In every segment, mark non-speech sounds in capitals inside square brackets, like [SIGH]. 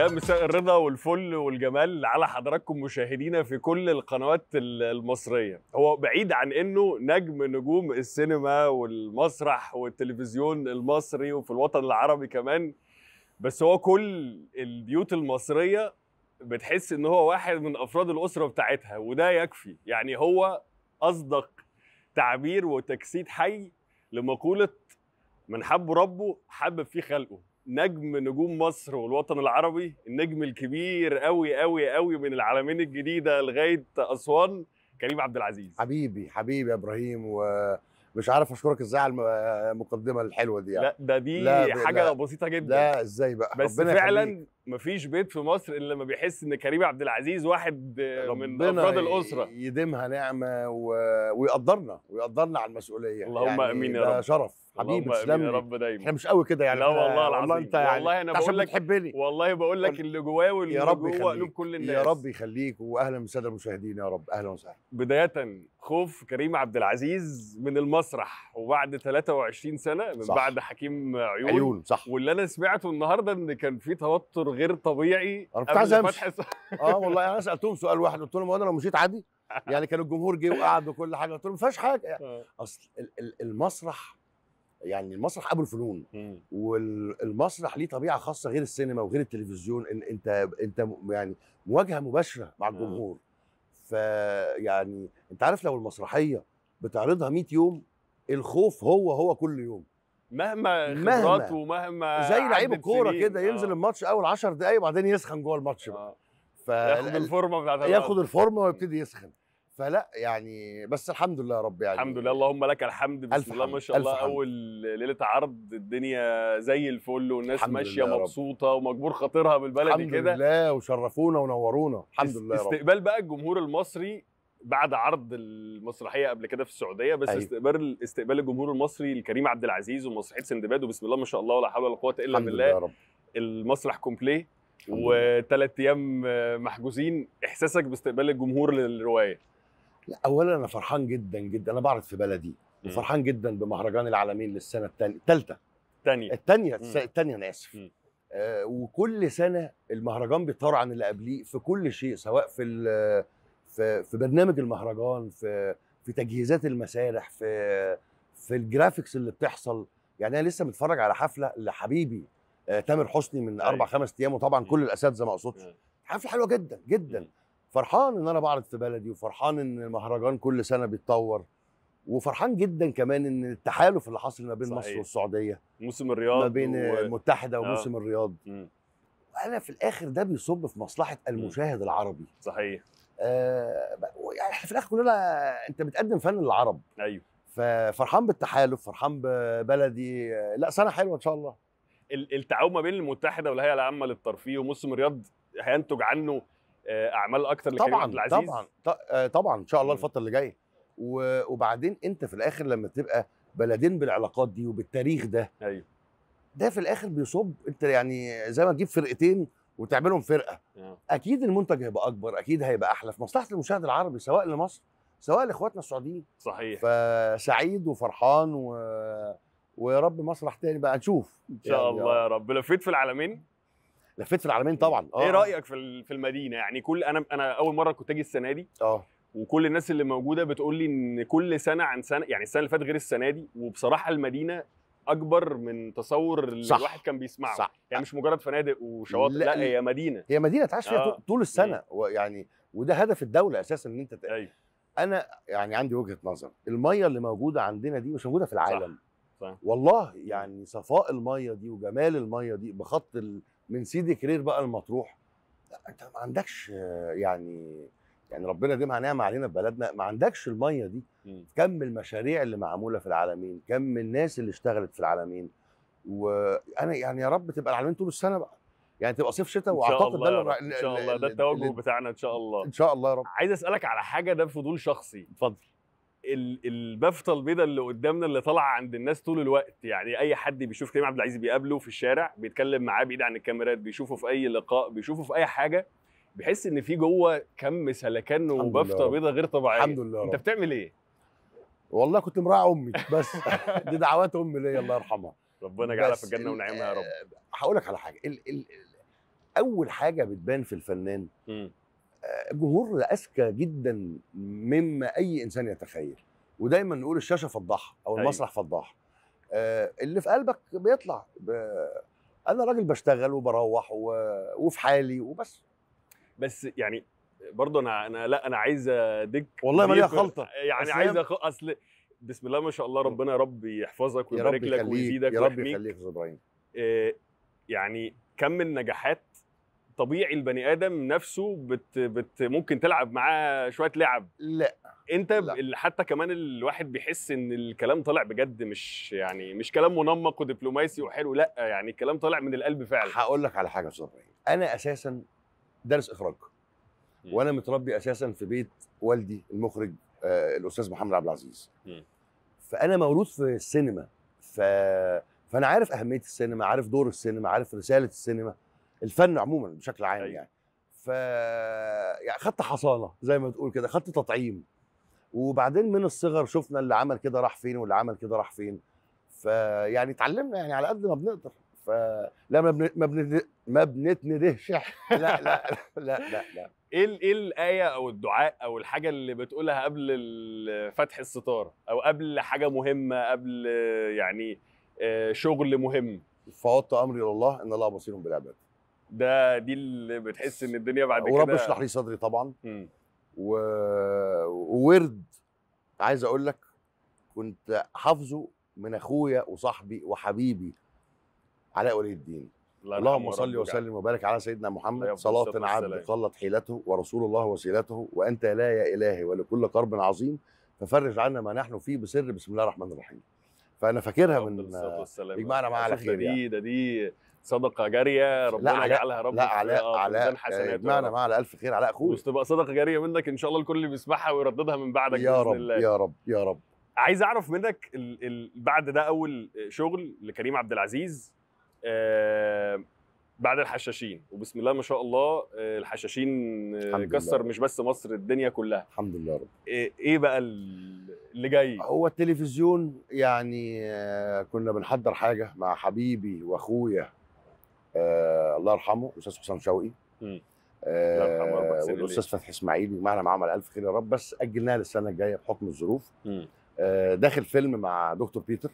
يا مساء الرضا والفل والجمال على حضراتكم مشاهدينا في كل القنوات ال- المصرية. هو بعيد عن إنه نجم نجوم السينما والمسرح والتلفزيون المصري وفي الوطن العربي كمان بس هو كل البيوت المصرية بتحس إن هو واحد من أفراد الأسرة بتاعتها وده يكفي. يعني هو أصدق تعبير وتجسيد حي لمقولة من حب ربه حبب فيه خلقه نجم نجوم مصر والوطن العربي النجم الكبير قوي قوي قوي من العالمين الجديدة لغاية أسوان كريم عبد العزيز حبيبي حبيبي يا إبراهيم ومش عارف أشكرك إزاي على الم- المقدمة الحلوة دي يعني. لا ده دي لا حاجة لا. بسيطة جدا لا إزاي بقى بس فعلا. مفيش بيت في مصر إلا لما بيحس إن كريم عبد العزيز واحد من أفراد الأسرة. يديمها نعمة و... ويقدرنا ويقدرنا على المسؤولية. اللهم آمين يا ده رب. شرف. حبيبي تسلم يا رب دايما. إحنا مش قوي كده يعني. لا والله العظيم. والله أنت يعني والله عشان بقول لك- بتحبني والله بقول لك اللي جواه واللي يا جوه. قلوب كل الناس يا رب يخليك واهلا بالساده المشاهدين يا رب. أهلا وسهلا. بداية خوف كريم عبد العزيز من المسرح وبعد 23 سنة من صح. بعد حكيم عيون, عيون صح. واللي أنا سمعته النهارده إن كان في توتر غير طبيعي أنا كنت عايز الس- آه والله أنا سألتهم سؤال واحد قلت لهم وأنا لو مشيت عادي؟ [LAUGHS] يعني كان الجمهور جه وقعد وكل حاجة قلت لهم ما فيهاش حاجة. أصل ال- ال- المسرح يعني المسرح ابو الفنون. والمسرح ليه طبيعة خاصة غير السينما وغير التلفزيون ان انت إنت يعني مواجهة مباشرة مع الجمهور. فيعني أنت عارف لو المسرحية بتعرضها 100 يوم الخوف هو هو كل يوم. مهما مهما. خبرات ومهما زي لعيب الكورة. كده ينزل آه. الماتش أول 10 دقايق وبعدين يسخن جوه الماتش بقى آه. ف ياخد الفورمة بتاعت ياخد. الفورمة ويبتدي يسخن فلا يعني بس الحمد لله يا رب يعني الحمد لله اللهم لك الحمد بسم ألف الله ما شاء الله. أول ليلة عرض الدنيا زي الفل والناس الحمد ماشية. مبسوطة ومجبور خاطرها بالبلدي الحمد كده لله وشرفونا ونورونا الحمد لله يا رب استقبال بقى الجمهور المصري بعد عرض المسرحية قبل كده في السعودية بس أيوة. استقبال استقبال الجمهور المصري لكريم عبد العزيز ومسرحية سندباد وبسم الله ما شاء الله ولا حول ولا قوة إلا بالله يا رب المسرح complet. وثلاث أيام محجوزين إحساسك باستقبال الجمهور للرواية لا اولا أنا فرحان جدا جدا أنا بعرض في بلدي. وفرحان جدا بمهرجان العلمين للسنة الثانية الثالثه الثانية مم. الثانية أنا آسف. آه وكل سنة المهرجان بيتطور عن اللي قبليه في كل شيء سواء في في في برنامج المهرجان في في تجهيزات المسارح في في ال graphics اللي بتحصل يعني أنا لسه متفرج على حفلة لحبيبي آه تامر حسني من أيوة. أربع خمس أيام وطبعا كل الأساتذة ما اقصدش مم. حفلة حلوة جدا جدا فرحان إن أنا بعرض في بلدي وفرحان إن المهرجان كل سنة بيتطور وفرحان جدا كمان إن التحالف اللي حاصل ما بين صحيح. مصر والسعودية موسم الرياض ما بين و... المتحدة آه. وموسم الرياض مم. وأنا في الآخر ده بيصب في مصلحة المشاهد العربي صحيح آه يعني إحنا في الآخر كلنا أنت بتقدم فن للعرب. أيوه. ففرحان بالتحالف فرحان ببلدي لا سنة حلوة إن شاء الله. ال- التعاون ما بين المتحدة والهيئة العامة للترفيه وموسم الرياض هينتج عنه آه، أعمال أكتر لكريم عبد العزيز؟ طبعا. آه، طبعا. إن شاء الله. الفترة اللي جاية. وبعدين أنت في الآخر لما تبقى بلدين بالعلاقات دي وبالتاريخ ده أيوه. ده في الآخر بيصب. أنت يعني زي ما تجيب فرقتين وتعملهم فرقة. آه. أكيد المنتج هيبقى أكبر أكيد هيبقى أحلى في مصلحة المشاهد العربي سواء لمصر سواء لإخواتنا السعوديين. صحيح. فسعيد وفرحان و... ويا رب مسرح تاني بقى نشوف. إن شاء الله يا رب. لفيت في العالمين؟ لفيت في العالمين طبعا. إيه رأيك في في المدينة؟ يعني كل أنا أنا أول مرة كنت أجي السنة دي. آه. وكل الناس اللي موجودة بتقول لي إن كل سنة عن سنة يعني السنة اللي فاتت غير السنة دي. وبصراحة المدينة أكبر من تصور اللي صح. الواحد كان بيسمعه. صح. يعني مش مجرد فنادق وشواطئ لا، لا, هي مدينة. هي مدينة تعيش فيها آه. طول- السنة. ويعني وده هدف الدولة أساسا إن أنت ت... أيوه. أنا يعني عندي وجهة نظر. المية اللي موجودة عندنا دي مش موجودة في العالم. صح. والله يعني صفاء المية دي وجمال المية دي بخط ال... من سيدي كرير بقى المطروح. لا أنت ما عندكش يعني يعني ربنا يديمها نعمه علينا في بلدنا ما عندكش المية دي. كم المشاريع اللي معمولة في العالمين كم الناس اللي اشتغلت في العالمين؟ وأنا يعني يا رب تبقى العالمين طول السنة بقى. يعني تبقى صيف شتاء وأعتقد ده. إن شاء الله. ده التوجه بتاعنا إن شاء الله. إن شاء الله يا رب. عايز أسألك على حاجة ده فضول شخصي. اتفضل. ال- البافتة البيضاء اللي قدامنا اللي طالعة عند الناس طول الوقت يعني أي حد بيشوف كريم عبد العزيز بيقابله في الشارع بيتكلم معاه بعيد عن الكاميرات بيشوفه في أي لقاء بيشوفه في أي حاجة بيحس إن في جوه كم سلكان وبافته رب. بيضاء غير طبيعية. الحمد لله أنت بتعمل إيه؟ والله كنت مراعي أمي بس [LAUGHS] دي دعوات أمي ليا الله يرحمها. ربنا يجعلها في الجنة ال- ونعيمها يا رب. هقول لك على حاجة. ال ال ال أول حاجة بتبان في الفنان. آه، الجمهور أذكى جدا مما أي إنسان يتخيل. ودايما نقول الشاشة فضاحة أو أيوة. المسرح فضاحة. آه، اللي في قلبك بيطلع. ب... أنا راجل بشتغل وبروح و... وفي حالي وبس. بس يعني برضه أنا أنا لأ أنا عايز اديك والله ما ليها خلطة. يعني عايز أخ... أصل بسم الله ما شاء الله ربنا يا رب يحفظك ويبارك لك ويزيدك يا رب يخليك يا إبراهيم. آه، يعني كم من نجاحات طبيعي البني آدم نفسه بت بت ممكن تلعب معاه شوية لعب. لأ. أنت لأ. حتى كمان الواحد بيحس إن الكلام طالع بجد مش يعني مش كلام منمق ودبلوماسي وحلو لأ يعني الكلام طالع من القلب فعلا. هقول لك على حاجة يا أستاذ أنا أساسا دارس إخراج. وأنا متربي أساسا في بيت والدي المخرج آه الأستاذ محمد عبد العزيز. فأنا مولود في السينما ف... فأنا عارف أهمية السينما عارف دور السينما عارف رسالة السينما الفن عموما بشكل عام أيوة. يعني. ف يعني خدت حصانه زي ما تقول كده خدت تطعيم. وبعدين من الصغر شفنا اللي عمل كده راح فين واللي عمل كده راح فين. فيعني اتعلمنا يعني على قد ما بنقدر. فلا ما بن... ما, بن... ما بنتندهش لا لا لا لا لا إيه إيه الآية أو الدعاء أو الحاجة اللي بتقولها قبل فتح الستاره أو قبل حاجة مهمة قبل يعني آه، شغل مهم؟ فوضت أمري إلى الله إن الله بصير بالعباد. ده دي اللي بتحس إن الدنيا بعد كده ورب اشرح لي صدري طبعا. و... وورد عايز أقول لك كنت حافظه من أخويا وصاحبي وحبيبي علاء ولي الدين. اللهم صل وسلم وبارك على سيدنا محمد صلاة عبد. قلت حيلته ورسول الله وسيلته وأنت لا يا إلهي ولكل قرب عظيم ففرج عنا ما نحن فيه بسر بسم الله الرحمن الرحيم فأنا فاكرها من. يجمعنا معاه على خير يعني. دي ده دي صدقة جارية ربنا يجعلها رب لا علاء علاء يجمعنا. معاه على ألف خير علاء اخويا وتبقى صدقة جارية منك إن شاء الله الكل بيسمعها ويرددها من بعدك يا رب الله يا رب يا رب عايز أعرف منك ال... ال... بعد ده أول شغل لكريم عبد العزيز. بعد الحشاشين. وبسم الله ما شاء الله آه، الحشاشين آه، الحمد لله. كسر مش بس مصر الدنيا كلها. الحمد لله يا رب. إيه إيه بقى ال- اللي جاي؟ هو التلفزيون يعني آه، كنا بنحضر حاجة مع حبيبي وأخويا آه الله يرحمه الاستاذ حسام شوقي. آه والأستاذ فتحي إسماعيل معنا معاهم على ألف خير يا رب بس اجلناها للسنة الجاية بحكم الظروف. آه داخل فيلم مع دكتور بيتر.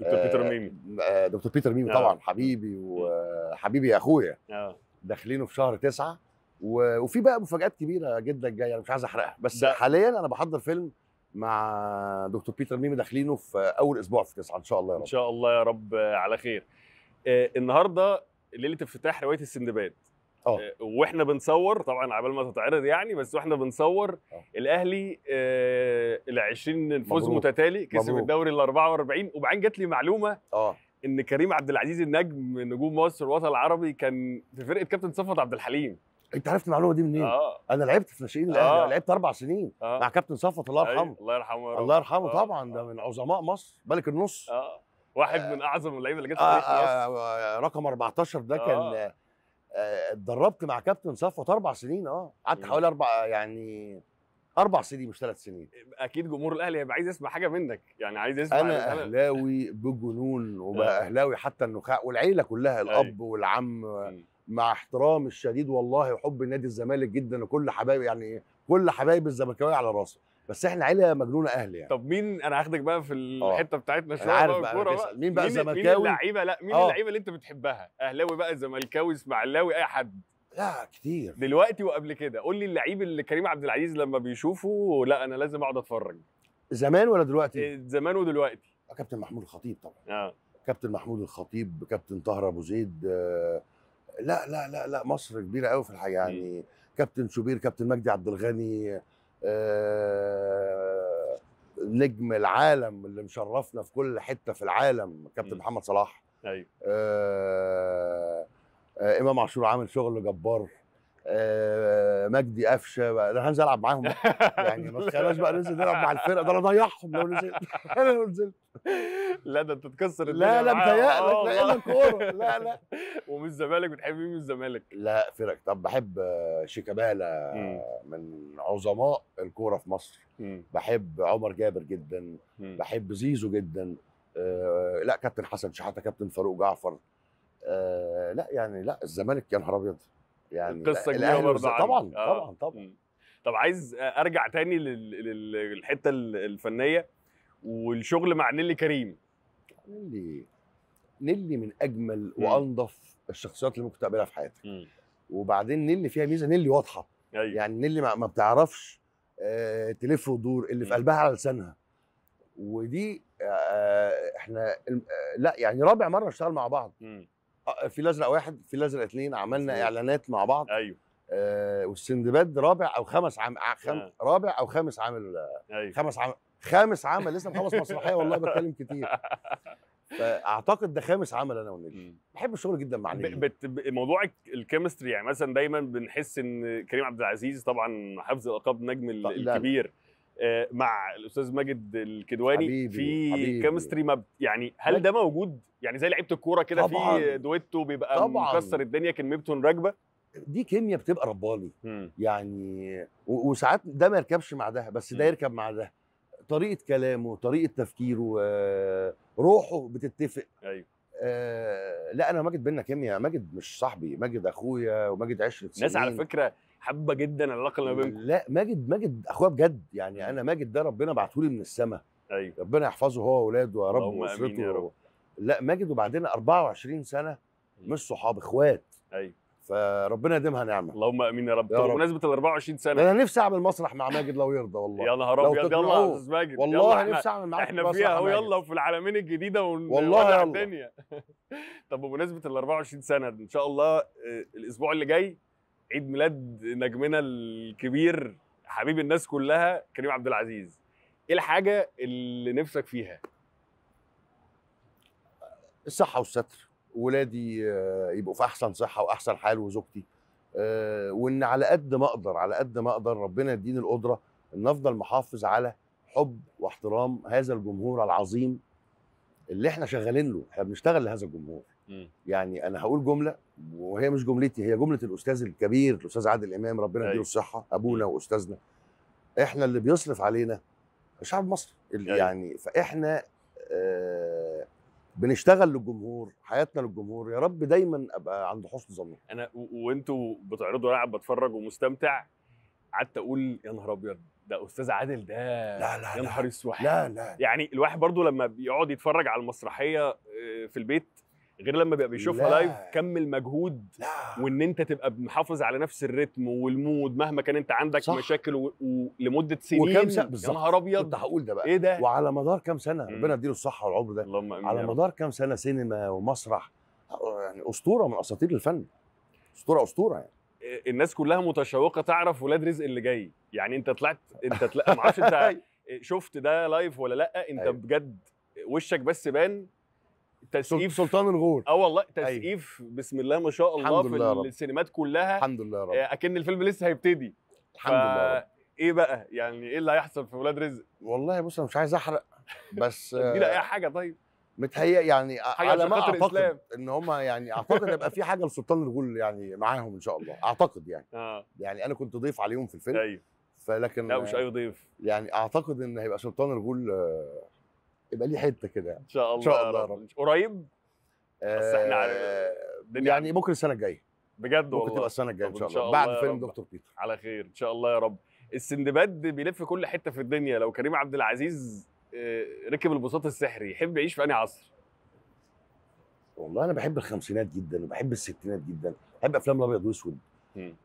دكتور آه، بيتر ميمي. آه دكتور بيتر ميمي آه. طبعا حبيبي وحبيبي يا أخويا. آه. داخلينه في شهر تسعة و- وفي بقى مفاجآت كبيرة جدا جاية أنا مش عايز أحرقها. بس ده- حاليا أنا بحضر فيلم مع دكتور بيتر ميمي داخلينه في أول أسبوع في تسعة إن شاء الله يا إن رب شاء الله يا رب آه، على خير. آه، النهارده ليلة افتتاح رواية السندباد. آه آه، وإحنا بنصور طبعا عبال ما تتعرض يعني بس وإحنا بنصور آه. الأهلي آه ال 20 فوز. متتالي كسب. الدوري ال 44 وبعدين جات لي معلومة آه إن كريم عبد العزيز النجم نجوم مصر الوطن العربي كان في فرقة كابتن صفوت عبد الحليم أنت عرفت المعلومة دي منين؟ آه أنا لعبت في ناشئين الأهلي آه. لعبت أربع سنين آه مع كابتن صفوت الله أيوة، يرحمه الله يرحمه. الله يرحمه آه، طبعا ده آه. من عظماء مصر ملك النص آه واحد من أعظم اللعيبة اللي جت في آه مصر آه آه رقم 14 ده آه. كان آه، آه، اتدربت مع كابتن صفوت أربع سنين آه قعدت. حوالي أربع يعني أربع سنين مش ثلاث سنين أكيد جمهور الأهلي هيبقى عايز يسمع حاجة منك يعني عايز يسمع أنا أهلاوي بجنون آه. وبقى أهلاوي حتى النخاع والعيلة كلها الأب أيوة. والعم. مع احترامي الشديد والله وحب نادي الزمالك جدا وكل حبايبي يعني كل حبايبي الزملكاوية على راسي بس إحنا عيله مجنونة أهلي يعني. طب مين أنا هاخدك بقى في الحتة بتاعتنا شوية عارف بقى بقى أنا تسأل. مين بقى مين زملكاوي؟ اللعيبة؟ لا مين آه. اللعيبة اللي أنت بتحبها؟ أهلاوي بقى زملكاوي إسماعيلاوي أي حد. لا كتير. دلوقتي وقبل كده قول لي اللعيب اللي كريم عبد العزيز لما بيشوفه لا أنا لازم أقعد أتفرج. زمان ولا دلوقتي؟ إيه، زمان ودلوقتي. كابتن محمود الخطيب طبعا. آه. كابتن محمود الخطيب كابتن طاهر أبو زيد آه، لا لا لا لا مصر كبيرة قوي في الحقيقة يعني. كابتن شوبير كابتن مجدي عبد الغني آه، نجم العالم اللي مشرفنا في كل حتة في العالم كابتن. محمد صلاح. أيوه. آه، آه، إمام عاشور عامل شغل جبار. آه، مجدي قفشة أنا هنزل ألعب معاهم. يعني ما [LAUGHS] تخيلناش بقى ننزل نلعب مع الفرقة ده أنا اضيعهم لو نزلت [LAUGHS] أنا لو نزلت لا ده أنت تكسر لا الدنيا لا معاه. متهيألك آه، لا الا. الكوره لا لا [LAUGHS] ومن الزمالك بتحب مين من الزمالك لا فرق طب بحب شيكابالا. من عظماء الكورة في مصر مم. بحب عمر جابر جدا مم. بحب زيزو جدا آه، لا كابتن حسن شحاتة كابتن فاروق جعفر آه لا يعني لا الزمالك يا نهار أبيض يعني لا، كبيرة برضه. طبعا آه. طبعا طبعا. طب عايز أرجع تاني لل- لل- للحتة ال- الفنية والشغل مع نيلي كريم نيلي نيلي من أجمل. وانظف الشخصيات اللي ممكن تقابلها في حياتك وبعدين نيلي فيها ميزة نيلي واضحة أيوه يعني نيلي ما, بتعرفش آه تلف وتدور اللي في مم. قلبها على لسانها ودي آه إحنا آه لا يعني رابع مرة نشتغل مع بعض مم. آه، الفيل الازرق واحد الفيل الازرق اثنين عملنا مظبوط. إعلانات مع بعض أيوه آه والسندباد رابع أو خمس عام خم... آه. رابع أو خامس عامل أيوه خمس عام خامس عمل لسه مخلص مسرحية والله بتكلم كتير [LAUGHS] فأعتقد ده خامس عمل أنا مم. بحب الشغل جدا مع نيلي بت... ب- موضوع الك- ال chemistry يعني مثلا دايما بنحس إن كريم عبد العزيز طبعا حفظ الالقاب نجم. الكبير مع الأستاذ ماجد الكدواني حبيبي، في. chemistry ما يعني هل ده موجود؟ يعني زي لعيبة الكورة كده في. دويتو بيبقى طبعاً. مكسر الدنيا كلمتهم راكبة؟ دي كيمياء بتبقى رباني. يعني وساعات ده ما يركبش مع ده بس ده. يركب مع ده. طريقة كلامه طريقة تفكيره آه، روحه بتتفق. أيوه. آه، لا أنا ماجد بينا كيمياء. ماجد مش صاحبي. ماجد أخويا وماجد عشرة سنين الناس على فكرة حابة جدا العلاقة اللي ما بينكم. لا ماجد ماجد أخويا بجد يعني. أنا ماجد ده ربنا بعته لي من السماء أيوه. ربنا يحفظه هو واولاده يا رب واسرته يا رب. لا ماجد وبعدين 24 سنة مش صحاب إخوات. أيوه. فربنا يديمها نعمة. اللهم آمين يا رب. طب. بمناسبة ال 24 سنة. أنا نفسي أعمل مسرح مع ماجد لو يرضى والله. يا نهار أبيض. يلا يا. أستاذ ماجد. والله نفسي أعمل معاك إحنا فيها أهو. يلا وفي العالمين الجديدة ون- والله. الدنيا [LAUGHS] طب بمناسبة ال 24 سنة إن شاء الله آه، الأسبوع اللي جاي عيد ميلاد نجمنا الكبير حبيب الناس كلها كريم عبد العزيز. إيه الحاجة اللي نفسك فيها؟ الصحة والستر. ولادي آه، يبقوا في أحسن صحة وأحسن حال وزوجتي. آه، وإن على قد ما أقدر على قد ما أقدر ربنا يديني القدرة إن أفضل محافظ على حب واحترام هذا الجمهور العظيم اللي إحنا شغالين له. إحنا بنشتغل لهذا الجمهور. يعني أنا هقول جملة وهي مش جملتي هي جملة الأستاذ الكبير الأستاذ عادل إمام ربنا يديله أيوة. الصحة أبونا وأستاذنا. إحنا اللي بيصرف علينا الشعب المصري. اللي أيوة. يعني فإحنا آه بنشتغل للجمهور حياتنا للجمهور. يا رب دايما أبقى عند حسن ظنه. أنا وأنتوا بتعرضوا قاعد بتفرج ومستمتع قعدت أقول يا نهار أبيض ده أستاذ عادل ده لا، لا، يا. نهار أسود. لا لا. يعني الواحد برضو لما بيقعد يتفرج على المسرحية آه، في البيت غير لما بيبقى بيشوفها لا. live كم المجهود لا. وإن أنت تبقى محافظ على نفس ال rhythm وال mood مهما كان أنت عندك صح. مشاكل و- ولمده سنين. وكم يا بالظبط. نهار أبيض. كنت هقول ده بقى. إيه ده؟ وعلى مدار كام سنة. ربنا يديله الصحة والعمر ده. اللهم آمين على يا. مدار كام سنة سينما ومسرح؟ يعني أسطورة من أساطير الفن. أسطورة أسطورة يعني. الناس كلها متشوقة تعرف ولاد رزق اللي جاي. يعني أنت طلعت أنت طلعت [LAUGHS] ما أعرفش انت شفت ده لايف ولا لأ؟ أنت أيوة. بجد وشك بس بان. تسقيف سلطان الغور آه والله تسقيف بسم الله ما شاء الله الحمد في لله رب. السينمات كلها. الحمد لله يا رب. آه، أكن الفيلم لسه هيبتدي. الحمد لله يا رب. إيه بقى؟ يعني إيه اللي هيحصل في ولاد رزق؟ والله بص أنا مش عايز أحرق بس [LAUGHS] آه، أي حاجة طيب. متهيأ يعني على ما أعتقد الإسلام. إن هم يعني أعتقد هيبقى في حاجة لسلطان الغول يعني معاهم إن شاء الله أعتقد يعني. آه. يعني أنا كنت ضيف عليهم في الفيلم. أيوه. فلكن لا مش اي ضيف. يعني أعتقد إن هيبقى سلطان الغول آه، يبقى ليه حتة كده يعني. إن شاء الله إن شاء الله يا رب. رب. قريب؟ بس عارف- آه، الدنيا يعني ممكن السنة الجاية. بجد ممكن والله. تبقى السنة الجاية إن شاء إن شاء الله الله بعد فيلم. دكتور بيتر. على خير. إن شاء الله يا رب. السندباد بيلف كل حتة في الدنيا. لو كريم عبد العزيز آه، ركب البساط السحري يحب يعيش في أنهي عصر؟ والله أنا بحب الخمسينات جدا وبحب الستينات جدا. بحب أفلام الأبيض واسود.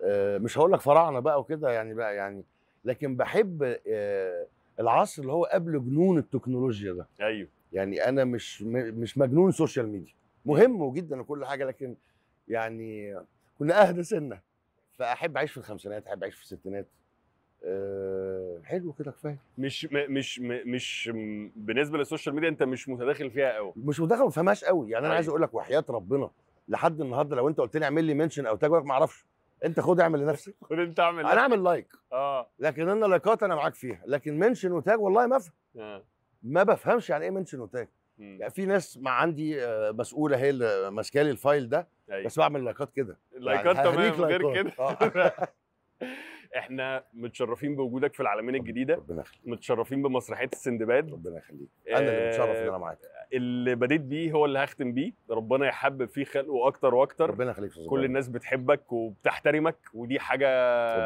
آه، مش هقول لك فراعنة بقى وكده يعني بقى يعني لكن بحب آه، العصر اللي هو قبل جنون التكنولوجيا ده. أيوه. يعني أنا مش مش مجنون social media مهم جدا وكل حاجة لكن يعني كنا أهدى سنة. فأحب أعيش في الخمسينات أحب أعيش في الستينات. أه حلو كده كفاية. مش م مش م مش م بالنسبة لل social media أنت مش متداخل فيها قوي مش متدخل ما فهمهاش قوي يعني أنا عايز أيوة. أقول لك وحياة ربنا لحد النهارده لو أنت قلت لي اعمل لي mention أو tag ما أعرفش. انت خد اعمل لنفسك. [LAUGHS] خد انت اعمل أنا اعمل like. آه. لكن أنا لايكات أنا معاك فيها. لكن mention و tag والله ما افهم. آه. ما بفهمش يعني إيه mention و tag. يعني في ناس مع عندي آه، مسؤولة هي اللي ماسكة لي ال file ده أيوة. بس بعمل لايكات كده. لايكات يعني تمام غير. كده. آه. [LAUGHS] [LAUGHS] إحنا متشرفين بوجودك في العلمين الجديدة. ربنا يخليك. متشرفين بمسرحية السندباد. ربنا يخليك. أنا اللي آه، متشرف إن أنا معاك. اللي بديت بيه هو اللي هختم بيه. ربنا يحبب فيه خلقه أكتر وأكتر. ربنا يخليك كل. الناس بتحبك وبتحترمك ودي حاجة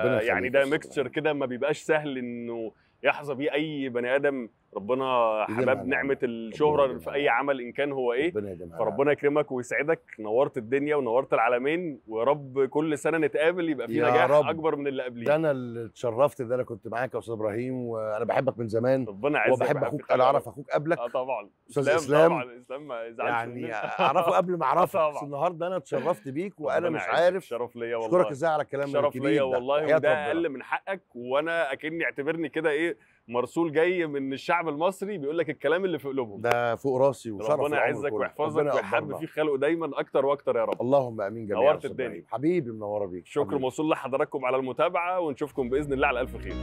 ربنا يعني ده mixture. كده ما بيبقاش سهل إنه يحظى بيه أي بني آدم ربنا حباب نعمة. نعمه الشهرة في أي. عمل إن كان هو إيه فربنا يكرمك ويسعدك نورت الدنيا ونورت العلمين ويا رب كل سنة نتقابل يبقى في نجاح رب. أكبر من اللي ده قبليه أنا اللي اتشرفت إن أنا كنت معاك يا أستاذ إبراهيم وأنا بحبك من زمان ربنا يعزك وبحب أخوك أنا. أعرف أخوك قبلك آه طبعا أستاذ إسلام إسلام. طبعا إسلام ما يعني. [LAUGHS] أعرفه قبل ما أعرفك. بس النهارده أنا اتشرفت بيك وأنا مش. عارف شرف ليا والله اشكرك إزاي على الكلام شرف الكبير ليا ده. والله وده. أقل من حقك وأنا أكني اعتبرني كده إيه مرسول جاي من الشعب المصري بيقول لك الكلام اللي في قلوبهم ده فوق راسي وشرف ربنا يعزك. ويحفظك ربنا ويحبب يقدرنا. في خلقه دايما أكتر وأكتر يا رب اللهم آمين جميعا نورت الدنيا. حبيبي منورة بيك شكر حبيبي. موصول لحضراتكم على المتابعة ونشوفكم بإذن الله على ألف خير